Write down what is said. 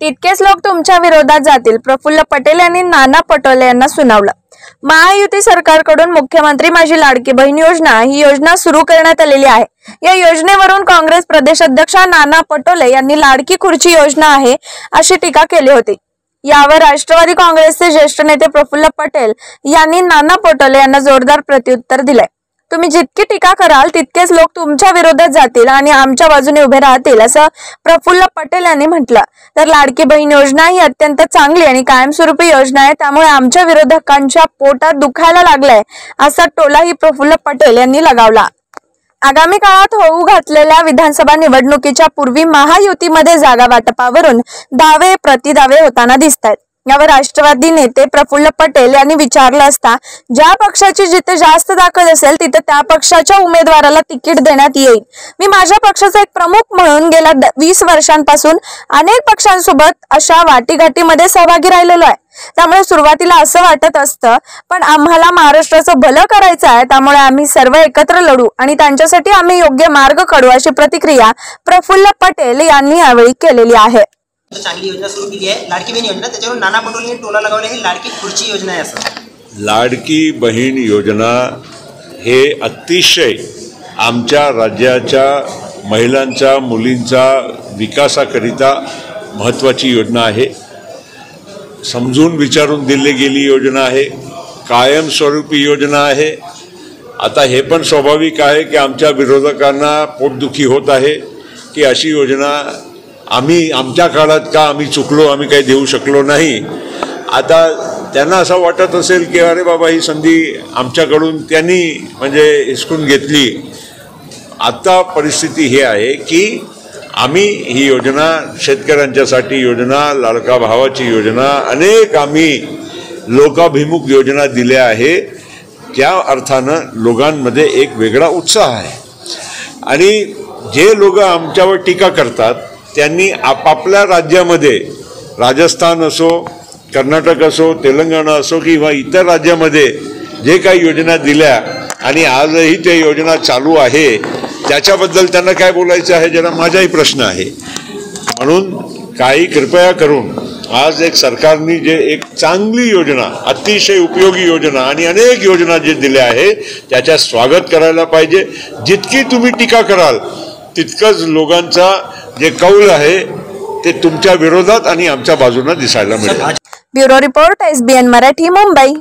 तितकेच लोक तुमच्या विरोधात जातील. प्रफुल्ल पटेल यांनी नाना पटोले यांना सुनावलं. महायुती सरकारकडून मुख्यमंत्री माझी लाडकी बहीण योजना ही योजना सुरू करण्यात आलेली आहे. या योजनेवरून काँग्रेस प्रदेशाध्यक्ष नाना पटोले यांनी लाडकी खुर्ची योजना आहे अशी टीका केली होती. यावर राष्ट्रवादी काँग्रेसचे ज्येष्ठ नेते प्रफुल्ल पटेल यांनी नाना पटोले यांना जोरदार प्रत्युत्तर दिलंय. तुम्ही जितकी टीका कराल तितकेच लोक तुमच्या विरोधात जातील आणि आमच्या बाजूने उभे राहतील असं प्रफुल्ल पटेल यांनी म्हटलं. तर लाडकी बहीण योजना ही अत्यंत चांगली आणि कायमस्वरूपी योजना आहे त्यामुळे आमच्या विरोधकांच्या पोटात दुखायला लागलाय असा टोलाही प्रफुल्ल पटेल यांनी लगावला. आगामी काळात होऊ घातलेल्या विधानसभा निवडणुकीच्या पूर्वी महायुतीमध्ये जागा वाटपावरून दावे प्रतिदावे होताना दिसत आहेत यावर राष्ट्रवादी नेते प्रफुल्ल पटेल यांनी विचारलं असता ज्या पक्षाची जिथे जास्त ताकद असेल तिथे त्या पक्षाच्या उमेदवाराला तिकीट देण्यात येईल. मी माझ्या पक्षाचा एक प्रमुख म्हणून गेल्या वीस वर्षांपासून अनेक पक्षांसोबत अशा वाटीघाटीमध्ये सहभागी राहिलेलो आहे. त्यामुळे सुरुवातीला असं वाटत असतं पण आम्हाला महाराष्ट्राचं भलं करायचं आहे त्यामुळे आम्ही सर्व एकत्र लढू आणि त्यांच्यासाठी आम्ही योग्य मार्ग काढू अशी प्रतिक्रिया प्रफुल्ल पटेल यांनी यावेळी केलेली आहे. चांगली योजना सुरू केली आहे. लाडकी बहीण योजना त्याच्यावर नाना पटोले टोला लगावले ही लाडकी खुर्ची योजना आहे असं. लाडकी बहीण योजना हे अतिशय आमच्या राज्याच्या महिलांच्या मुलींचा विकासाकरिता महत्त्वाची योजना आहे. समजून विचारून दिली गेली योजना आहे. कायमस्वरूपी योजना आहे. आता हे पण स्वाभाविक आहे की आमच्या विरोधकांना पोटदुखी होत आहे की अशी योजना आम्ही आमच्या काळात का आम्ही चुकलो आम्ही काही देऊ शकलो नाही? आता त्यांना असं वाटत असेल की अरे बाबा ही संधी आमच्याकडून त्यांनी म्हणजे हिसकून घेतली. आत्ता परिस्थिती ही आहे की आम्ही ही योजना शेतकऱ्यांच्यासाठी योजना लाडका भावाची योजना अनेक आम्ही लोकाभिमुख योजना दिल्या आहे. त्या अर्थानं लोकांमध्ये एक वेगळा उत्साह आहे. आणि जे लोक आमच्यावर टीका करतात त्यांनी आपापल्या राज्यामध्ये राजस्थान असो कर्नाटक असो तेलंगणा असो किंवा इतर राज्यामध्ये जे काही योजना दिल्या आणि आजही ते योजना चालू आहे त्याच्याबद्दल त्यांना काय बोलायचं आहे जरा माझाही प्रश्न आहे. म्हणून काही कृपया करून आज एक सरकारने जे एक चांगली योजना अतिशय उपयोगी योजना आणि अनेक योजना जे दिल्या आहे त्याच्या स्वागत करायला पाहिजे. जितकी तुम्ही टीका कराल तितकंच लोकांचा जे कौल आहे ते तुमच्या विरोधात आणि आमच्या बाजूने दिसायला मिळेल. Bureau report SBN Marathi Mumbai.